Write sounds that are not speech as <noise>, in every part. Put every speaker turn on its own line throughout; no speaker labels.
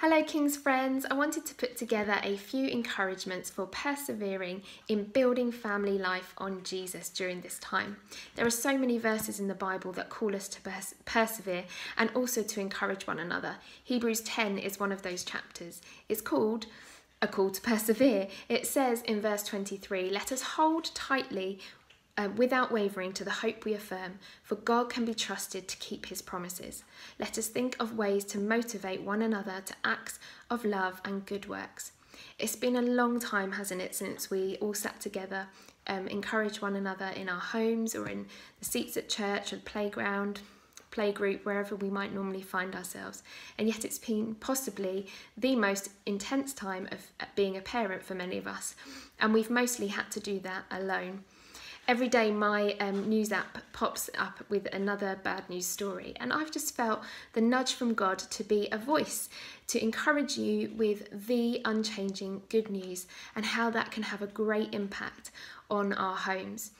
Hello, King's friends. I wanted to put together a few encouragements for persevering in building family life on Jesus during this time. There are so many verses in the Bible that call us to pers- persevere and also to encourage one another. Hebrews 10 is one of those chapters. It's called a call to persevere. It says in verse 23 Let us hold tightly uh, without wavering to the hope we affirm, for God can be trusted to keep his promises. Let us think of ways to motivate one another to acts of love and good works. It's been a long time, hasn't it, since we all sat together, um, encouraged one another in our homes or in the seats at church or the playground, playgroup, wherever we might normally find ourselves. And yet it's been possibly the most intense time of being a parent for many of us. And we've mostly had to do that alone every day my um, news app pops up with another bad news story and i've just felt the nudge from god to be a voice to encourage you with the unchanging good news and how that can have a great impact on our homes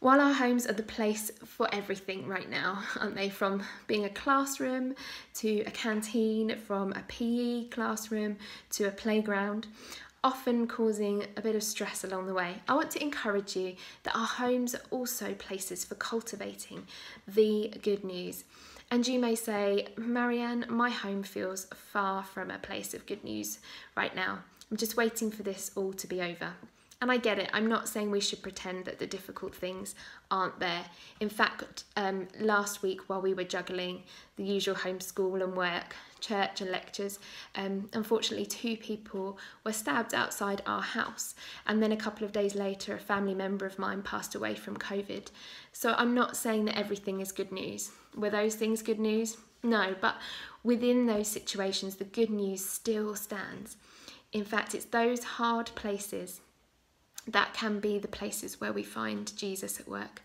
while our homes are the place for everything right now, aren't they? From being a classroom to a canteen, from a PE classroom to a playground, often causing a bit of stress along the way. I want to encourage you that our homes are also places for cultivating the good news. And you may say, Marianne, my home feels far from a place of good news right now. I'm just waiting for this all to be over. And I get it, I'm not saying we should pretend that the difficult things aren't there. In fact, um, last week while we were juggling the usual homeschool and work, church and lectures, um, unfortunately, two people were stabbed outside our house. And then a couple of days later, a family member of mine passed away from COVID. So I'm not saying that everything is good news. Were those things good news? No, but within those situations, the good news still stands. In fact, it's those hard places that can be the places where we find Jesus at work.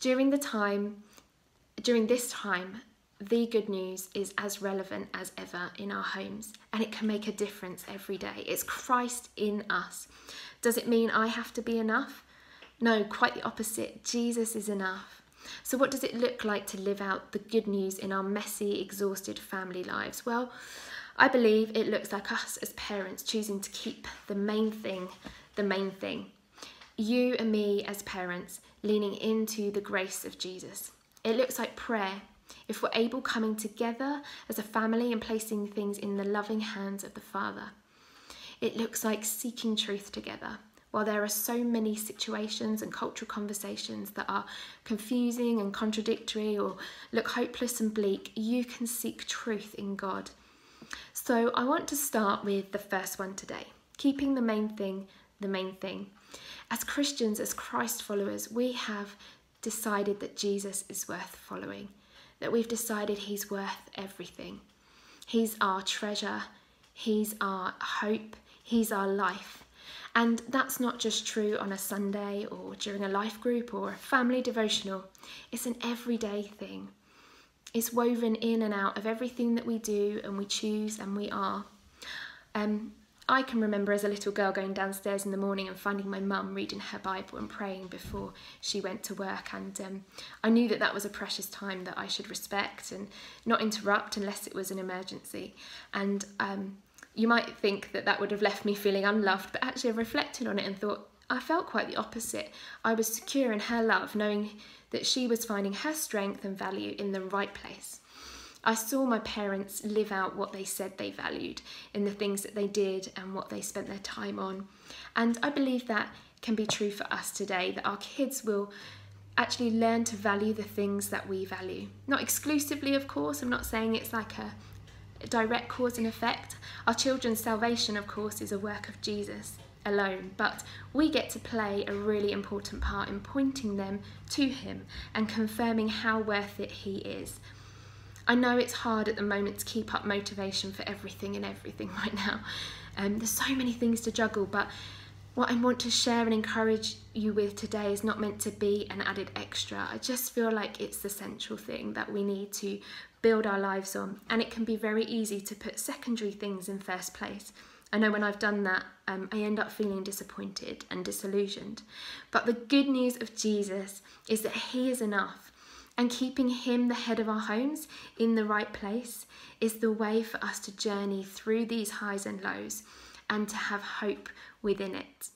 During the time, during this time, the good news is as relevant as ever in our homes and it can make a difference every day. It's Christ in us. Does it mean I have to be enough? No, quite the opposite. Jesus is enough. So, what does it look like to live out the good news in our messy, exhausted family lives? Well, I believe it looks like us as parents choosing to keep the main thing the main thing. You and me as parents leaning into the grace of Jesus. It looks like prayer. If we're able coming together as a family and placing things in the loving hands of the Father. It looks like seeking truth together. While there are so many situations and cultural conversations that are confusing and contradictory or look hopeless and bleak, you can seek truth in God. So I want to start with the first one today keeping the main thing the main thing. As Christians, as Christ followers, we have decided that Jesus is worth following, that we've decided he's worth everything. He's our treasure, he's our hope, he's our life. And that's not just true on a Sunday or during a life group or a family devotional, it's an everyday thing. It's woven in and out of everything that we do and we choose and we are. Um, I can remember as a little girl going downstairs in the morning and finding my mum reading her Bible and praying before she went to work. And um, I knew that that was a precious time that I should respect and not interrupt unless it was an emergency. And um, you might think that that would have left me feeling unloved, but actually I've reflected on it and thought I felt quite the opposite. I was secure in her love, knowing that she was finding her strength and value in the right place. I saw my parents live out what they said they valued in the things that they did and what they spent their time on. And I believe that can be true for us today, that our kids will actually learn to value the things that we value. Not exclusively, of course, I'm not saying it's like a, direct cause and effect. Our children's salvation, of course, is a work of Jesus alone, but we get to play a really important part in pointing them to Him and confirming how worth it He is. I know it's hard at the moment to keep up motivation for everything and everything <laughs> right now. Um, there's so many things to juggle, but what I want to share and encourage you with today is not meant to be an added extra. I just feel like it's the central thing that we need to build our lives on, and it can be very easy to put secondary things in first place. I know when I've done that, um, I end up feeling disappointed and disillusioned. But the good news of Jesus is that He is enough And keeping Him the head of our homes in the right place is the way for us to journey through these highs and lows and to have hope within it.